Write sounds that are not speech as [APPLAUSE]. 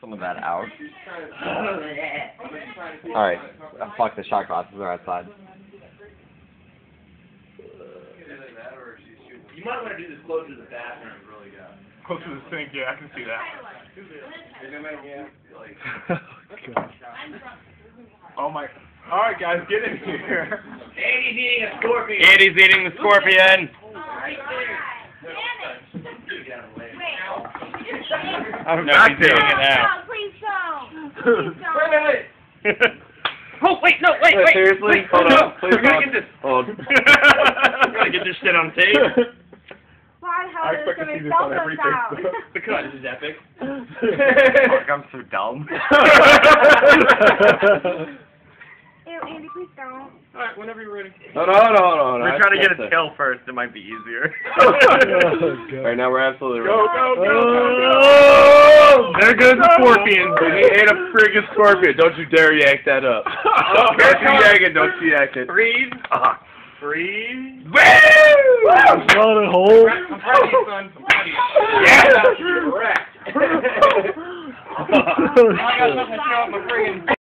some of that out. Alright, uh, fuck, the shot glasses are outside. You might want to do this closer to the bathroom, really, yeah. Close to the sink, yeah, I can see that. [LAUGHS] Oh my. Alright, guys, get in here. Andy's eating a scorpion. Andy's eating the scorpion! [LAUGHS] I'm No, not he's doing doing it now. No, please don't. Please don't. [LAUGHS] Oh, wait, no, wait, wait. Seriously? Wait, Hold no. on, please We're gonna hold. get this. Hold. [LAUGHS] We're gonna get this shit on tape. Why the hell I is expect to see this cell on phones every out? Facebook. Because this is epic. Fuck, I'm so dumb. Ew, Andy, please don't. Alright, whenever you're ready. Hold on, hold on, hold on. We're trying to get That's a tail first. It might be easier. Oh, Alright, now we're absolutely Go, ready. go, go, go, Oh, There goes the scorpion. He ate a friggin' scorpion. Don't you dare yank that up. [LAUGHS] Don't you yank it. Don't you yank it. Breathe. Ah. Breathe. Woo! Swallow the hole. I'm proud of you, son. I'm proud of you. Yeah. You're wrecked. Oh, I got something to show up my friggin'